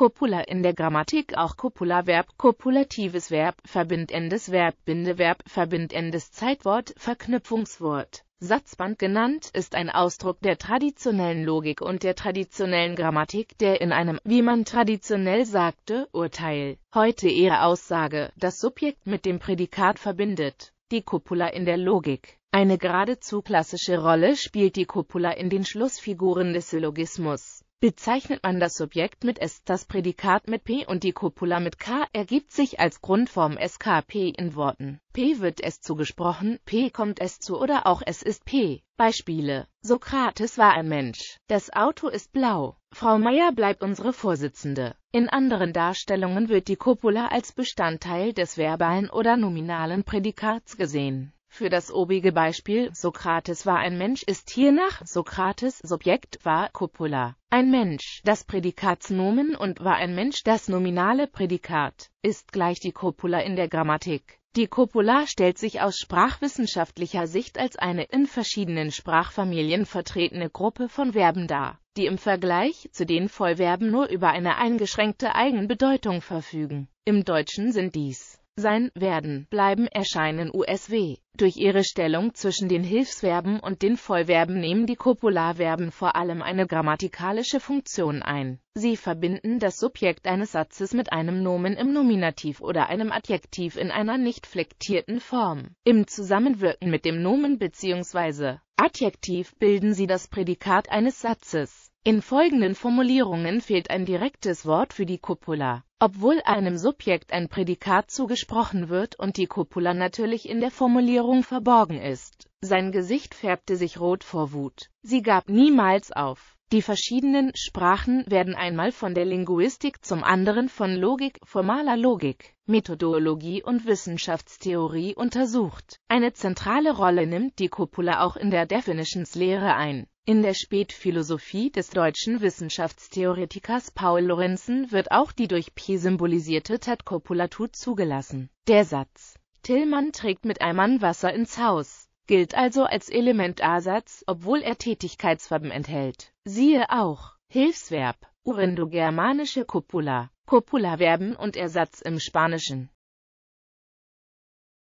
Copula in der Grammatik auch Copula-Verb, kopulatives Verb, verbindendes Verb, Bindeverb, verbindendes Zeitwort, Verknüpfungswort. Satzband genannt, ist ein Ausdruck der traditionellen Logik und der traditionellen Grammatik, der in einem, wie man traditionell sagte, Urteil, heute eher Aussage, das Subjekt mit dem Prädikat verbindet. Die Copula in der Logik. Eine geradezu klassische Rolle spielt die Copula in den Schlussfiguren des Syllogismus. Bezeichnet man das Subjekt mit s, das Prädikat mit p und die Copula mit k, ergibt sich als Grundform skp in Worten. p wird s zugesprochen, p kommt s zu oder auch es ist p. Beispiele: Sokrates war ein Mensch. Das Auto ist blau. Frau Meier bleibt unsere Vorsitzende. In anderen Darstellungen wird die Copula als Bestandteil des verbalen oder nominalen Prädikats gesehen für das obige Beispiel Sokrates war ein Mensch ist hiernach Sokrates Subjekt war Copula. Ein Mensch das Prädikatsnomen und war ein Mensch das nominale Prädikat ist gleich die Copula in der Grammatik. Die Copula stellt sich aus sprachwissenschaftlicher Sicht als eine in verschiedenen Sprachfamilien vertretene Gruppe von Verben dar, die im Vergleich zu den Vollverben nur über eine eingeschränkte Eigenbedeutung verfügen. Im Deutschen sind dies sein, werden, bleiben, erscheinen USW. Durch ihre Stellung zwischen den Hilfsverben und den Vollverben nehmen die Kopularverben vor allem eine grammatikalische Funktion ein. Sie verbinden das Subjekt eines Satzes mit einem Nomen im Nominativ oder einem Adjektiv in einer nicht flektierten Form. Im Zusammenwirken mit dem Nomen bzw. Adjektiv bilden sie das Prädikat eines Satzes. In folgenden Formulierungen fehlt ein direktes Wort für die Copula. Obwohl einem Subjekt ein Prädikat zugesprochen wird und die Copula natürlich in der Formulierung verborgen ist. Sein Gesicht färbte sich rot vor Wut. Sie gab niemals auf. Die verschiedenen Sprachen werden einmal von der Linguistik, zum anderen von Logik, formaler Logik, Methodologie und Wissenschaftstheorie untersucht. Eine zentrale Rolle nimmt die Copula auch in der Definitionslehre ein. In der Spätphilosophie des deutschen Wissenschaftstheoretikers Paul Lorenzen wird auch die durch Pi symbolisierte Tat-Kopulatur zugelassen. Der Satz Tillmann trägt mit Eimern Wasser ins Haus gilt also als Elementarsatz, obwohl er Tätigkeitsverben enthält. Siehe auch Hilfsverb, urindogermanische Copula, Copula-Verben und Ersatz im Spanischen